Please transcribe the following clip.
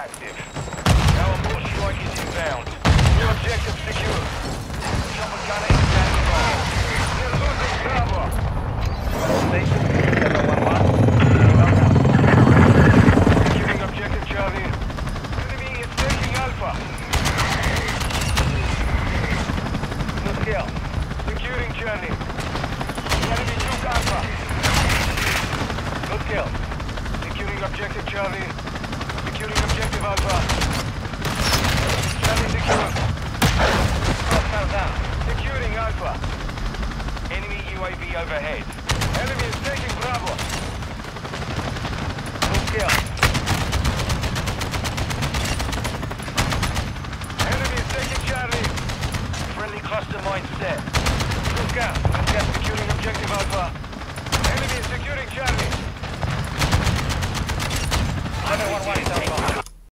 active. Now a strike is inbound. New objective secure. Chopper gunner is standing by. We're losing Bravo. Station, 711. Securing objective Charlie. Enemy is taking Alpha. No skill. Securing Charlie. Enemy took Alpha. No skill. Securing objective Charlie. Securing objective Alpha. Enemy UAV overhead. Enemy is taking Bravo. Look here. Enemy is taking Charlie. Friendly cluster mine set. Look out. Look out securing objective Alpha. Enemy is securing Charlie. I don't 711 is